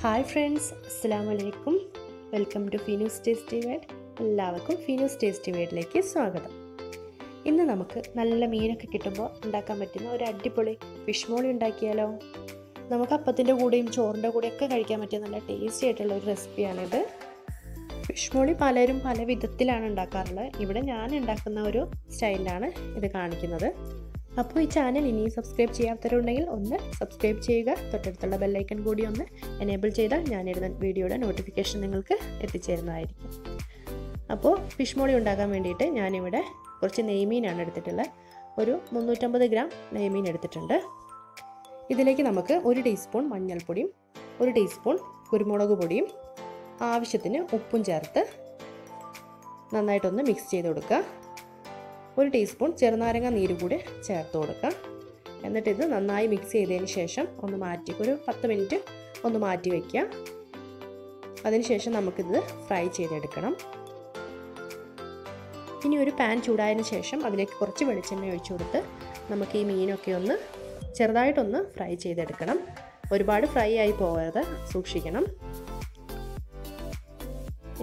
Hi friends അസ്സാം വലൈക്കും welcome to Finu's tasty world എല്ലാവർക്കും ഫിനൂസ് ടേസ്റ്റി വേഡിലേക്ക് സ്വാഗതം. ഇന്ന് നമുക്ക് നല്ല മീനൊക്കെ കിട്ടുമ്പോൾ ഉണ്ടാക്കാൻ പറ്റുന്ന ഒരു അടിപൊളി ഫിഷ് മോളി ഉണ്ടാക്കിയാലോ? നമുക്ക് അപ്പത്തിന്റെ കൂടെയും ചോറിന്റെ കൂടെയൊക്കെ കഴിക്കാൻ പറ്റിയ നല്ല ടേസ്റ്റി ആയിട്ടുള്ള ഒരു റെസിപ്പിയാണിത് ഫിഷ് മോളി പലരും പല വിധത്തിലാണ് ഉണ്ടാക്കാറുള്ളത്. ഇവിടെ ഞാൻ ഉണ്ടാക്കുന്ന ഒരു സ്റ്റൈലിലാണ് ഇത് കാണിക്കുന്നത്. അപ്പോൾ ഈ ചാനൽ ഇനിയും സബ്സ്ക്രൈബ് ചെയ്യാത്തവരുണ്ടെങ്കിൽ ഒന്ന് സബ്സ്ക്രൈബ് ചെയ്യുക തൊട്ടടുത്തുള്ള ബെല്ലൈക്കൺ കൂടി ഒന്ന് എനേബിൾ ചെയ്താൽ ഞാനിടുന്ന വീഡിയോയുടെ നോട്ടിഫിക്കേഷൻ നിങ്ങൾക്ക് എത്തിച്ചേരുന്നതായിരിക്കും. അപ്പോൾ ഫിഷ് മോളി ഉണ്ടാക്കാൻ വേണ്ടിയിട്ട് ഞാനിവിടെ കുറച്ച് നെയ്മീനാണ് എടുത്തിട്ടുള്ളത്. ഒരു മുന്നൂറ്റമ്പത് ഗ്രാം നെയ്മീൻ എടുത്തിട്ടുണ്ട്. ഇതിലേക്ക് നമുക്ക് ഒരു ടീസ്പൂൺ മഞ്ഞൾപ്പൊടിയും ഒരു ടീസ്പൂൺ കുരുമുളക് പൊടിയും ആവശ്യത്തിന് ഉപ്പും ചേർത്ത് നന്നായിട്ടൊന്ന് മിക്സ് ചെയ്ത് കൊടുക്കുക. ഒരു ടീസ്പൂൺ ചെറുനാരങ്ങ നീര് കൂടി ചേർത്ത് കൊടുക്കുക എന്നിട്ട് ഇത് നന്നായി മിക്സ് ചെയ്തതിന് ശേഷം ഒന്ന് മാറ്റി ഒരു പത്ത് മിനിറ്റ് ഒന്ന് മാറ്റി വയ്ക്കുക അതിനുശേഷം നമുക്കിത് ഫ്രൈ ചെയ്തെടുക്കണം. ഇനി ഒരു പാൻ ചൂടായതിനു ശേഷം അതിലേക്ക് കുറച്ച് വെളിച്ചെണ്ണ ഒഴിച്ചു കൊടുത്ത് നമുക്ക് ഈ മീനൊക്കെ ഒന്ന് ചെറുതായിട്ടൊന്ന് ഫ്രൈ ചെയ്തെടുക്കണം. ഒരുപാട് ഫ്രൈ ആയി പോകാതെ സൂക്ഷിക്കണം.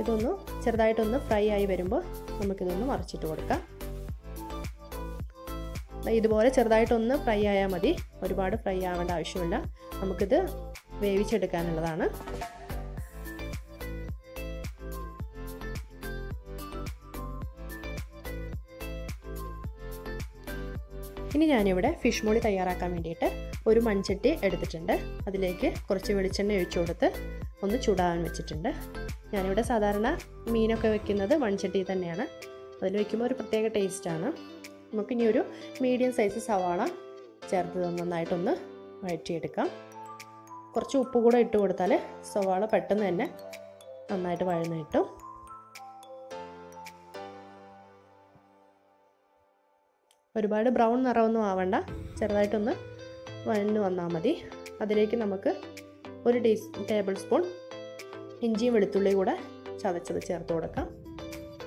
ഇതൊന്ന് ചെറുതായിട്ടൊന്ന് ഫ്രൈ ആയി വരുമ്പോൾ നമുക്കിതൊന്ന് മറിച്ചിട്ട് കൊടുക്കാം. ഇതുപോലെ ചെറുതായിട്ടൊന്ന് ഫ്രൈ ആയാൽ മതി. ഒരുപാട് ഫ്രൈ ആവേണ്ട ആവശ്യമില്ല. നമുക്കിത് വേവിച്ചെടുക്കാനുള്ളതാണ്. ഇനി ഞാനിവിടെ ഫിഷ് മോളി തയ്യാറാക്കാൻ വേണ്ടിയിട്ട് ഒരു മൺചട്ടി എടുത്തിട്ടുണ്ട്. അതിലേക്ക് കുറച്ച് വെളിച്ചെണ്ണ ഒഴിച്ചു കൊടുത്ത് ഒന്ന് ചൂടാൻ വെച്ചിട്ടുണ്ട്. ഞാനിവിടെ സാധാരണ മീനൊക്കെ വെക്കുന്നത് മൺചട്ടി തന്നെയാണ്. അതിൽ വയ്ക്കുമ്പോൾ ഒരു പ്രത്യേക ടേസ്റ്റാണ് നമുക്കിനി ഒരു മീഡിയം സൈസ് സവാള ചേർത്ത് നന്നായിട്ടൊന്ന് വഴറ്റിയെടുക്കാം. കുറച്ച് ഉപ്പ് കൂടെ ഇട്ട് കൊടുത്താൽ സവാള പെട്ടെന്ന് തന്നെ നന്നായിട്ട് വഴന്ന് കിട്ടും. ഒരുപാട് ബ്രൗൺ നിറമൊന്നും ആവണ്ട. ചെറുതായിട്ടൊന്ന് വഴന്ന് വന്നാൽ മതി. അതിലേക്ക് നമുക്ക് ഒരു ടീ ടേബിൾ സ്പൂൺ ഇഞ്ചിയും വെളുത്തുള്ളിയും കൂടെ ചതച്ചത് ചേർത്ത് കൊടുക്കാം.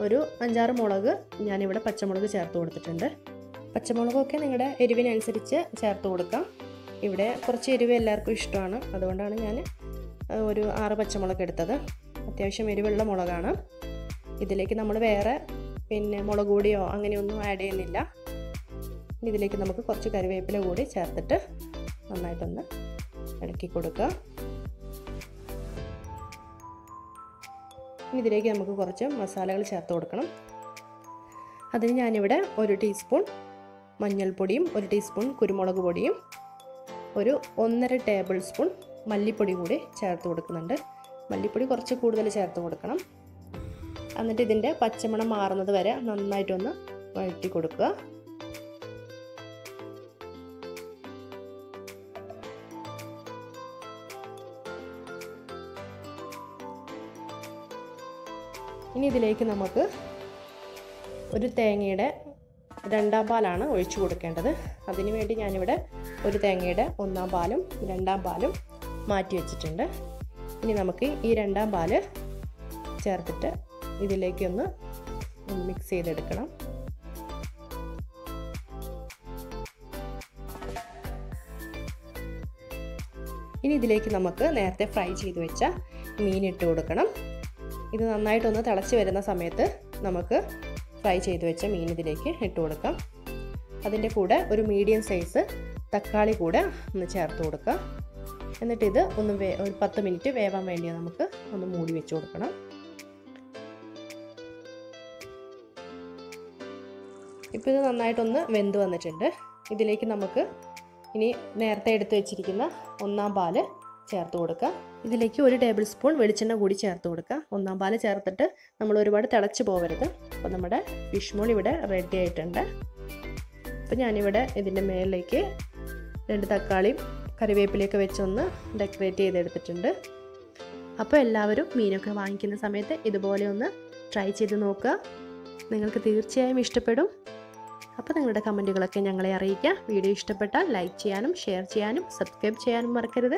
ഒരു അഞ്ചാറ് മുളക് ഞാനിവിടെ പച്ചമുളക് ചേർത്ത് കൊടുത്തിട്ടുണ്ട്. പച്ചമുളകൊക്കെ നിങ്ങളുടെ എരിവിനനുസരിച്ച് ചേർത്ത് കൊടുക്കാം. ഇവിടെ കുറച്ച് എരിവ് എല്ലാവർക്കും ഇഷ്ടമാണ്. അതുകൊണ്ടാണ് ഞാൻ ഒരു ആറ് പച്ചമുളക് എടുത്തത്. അത്യാവശ്യം എരിവുള്ള മുളകാണ്. ഇതിലേക്ക് നമ്മൾ വേറെ പിന്നെ മുളക് പൊടിയോ അങ്ങനെയൊന്നും ആഡ് ചെയ്യുന്നില്ല. ഇതിലേക്ക് നമുക്ക് കുറച്ച് കറിവേപ്പില കൂടി ചേർത്തിട്ട് നന്നായിട്ടൊന്ന് ഇളക്കി കൊടുക്കുക. ഇതിലേക്ക് നമുക്ക് കുറച്ച് മസാലകൾ ചേർത്ത് കൊടുക്കണം. അതിന് ഞാനിവിടെ ഒരു ടീസ്പൂൺ മഞ്ഞൾപ്പൊടിയും ഒരു ടീസ്പൂൺ കുരുമുളക് പൊടിയും ഒരു ഒന്നര ടേബിൾ സ്പൂൺ മല്ലിപ്പൊടി കൂടി ചേർത്ത് കൊടുക്കുന്നുണ്ട്. മല്ലിപ്പൊടി കുറച്ച് കൂടുതൽ ചേർത്ത് കൊടുക്കണം. എന്നിട്ട് ഇതിന്റെ പച്ചമണം മാറുന്നത് വരെ നന്നായിട്ടൊന്ന് വഴറ്റി കൊടുക്കുക. ഇനി ഇതിലേക്ക് നമുക്ക് ഒരു തേങ്ങയുടെ രണ്ടാം പാലാണ് ഒഴിച്ചു കൊടുക്കേണ്ടത്. അതിനു വേണ്ടി ഞാനിവിടെ ഒരു തേങ്ങയുടെ ഒന്നാം പാലും രണ്ടാം പാലും മാറ്റി വെച്ചിട്ടുണ്ട്. ഇനി നമുക്ക് ഈ രണ്ടാം പാൽ ചേർത്തിട്ട് ഇതിലേക്കൊന്ന് മിക്സ് ചെയ്തെടുക്കണം. ഇനി ഇതിലേക്ക് നമുക്ക് നേരത്തെ ഫ്രൈ ചെയ്ത് വെച്ച മീൻ ഇട്ട് കൊടുക്കണം. ഇത് നന്നായിട്ടൊന്ന് തിളച്ച് വരുന്ന സമയത്ത് നമുക്ക് ഫ്രൈ ചെയ്ത് വെച്ച മീൻ ഇതിലേക്ക് ഇട്ട് കൊടുക്കാം. അതിന്റെ കൂടെ ഒരു മീഡിയം സൈസ് തക്കാളി കൂടെ ഒന്ന് ചേർത്ത് കൊടുക്കാം എന്നിട്ടിത് ഒന്ന് വേ ഒരു പത്ത് മിനിറ്റ് വേവാൻ വേണ്ടി നമുക്ക് ഒന്ന് മൂടി വെച്ച് കൊടുക്കണം. ഇപ്പോൾ ഇത് നന്നായിട്ടൊന്ന് വെന്ത് വന്നിട്ടുണ്ട്. ഇതിലേക്ക് നമുക്ക് ഇനി നേരത്തെ എടുത്ത് വെച്ചിരിക്കുന്ന ഒന്നാം പാൽ ചേർത്ത് കൊടുക്കുക. ഇതിലേക്ക് ഒരു ടേബിൾ സ്പൂൺ വെളിച്ചെണ്ണ കൂടി ചേർത്ത് കൊടുക്കുക. ഒന്നാം പാൽ ചേർത്തിട്ട് നമ്മൾ ഒരുപാട് തിളച്ച് പോകരുത്. അപ്പോൾ നമ്മുടെ ഫിഷ് മോൾ ഇവിടെ റെഡി ആയിട്ടുണ്ട്. അപ്പോൾ ഞാനിവിടെ ഇതിന്റെ മേളിലേക്ക് രണ്ട് തക്കാളിയും കറിവേപ്പിലയൊക്കെ വെച്ചൊന്ന് ഡെക്കറേറ്റ് ചെയ്തെടുത്തിട്ടുണ്ട്. അപ്പോൾ എല്ലാവരും മീനൊക്കെ വാങ്ങിക്കുന്ന സമയത്ത് ഇതുപോലെ ഒന്ന് ട്രൈ ചെയ്ത് നോക്കുക. നിങ്ങൾക്ക് തീർച്ചയായും ഇഷ്ടപ്പെടും. അപ്പോൾ നിങ്ങളുടെ കമന്റുകളൊക്കെ ഞങ്ങളെ അറിയിക്കുക വീഡിയോ ഇഷ്ടപ്പെട്ടാൽ ലൈക്ക് ചെയ്യാനും ഷെയർ ചെയ്യാനും സബ്സ്ക്രൈബ് ചെയ്യാനും മറക്കരുത്.